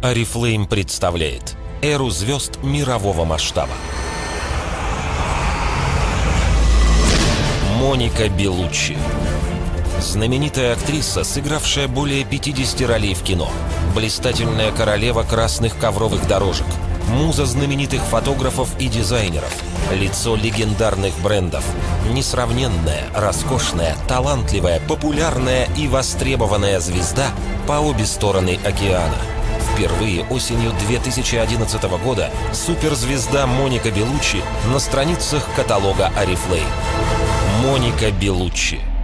Арифлейм представляет эру звезд мирового масштаба. Моника Белуччи. Знаменитая актриса, сыгравшая более 50 ролей в кино. Блистательная королева красных ковровых дорожек. Муза знаменитых фотографов и дизайнеров. Лицо легендарных брендов. Несравненная, роскошная, талантливая, популярная и востребованная звезда по обе стороны океана. Впервые осенью 2011 года суперзвезда Моника Белуччи на страницах каталога Арифлей. Моника Белуччи –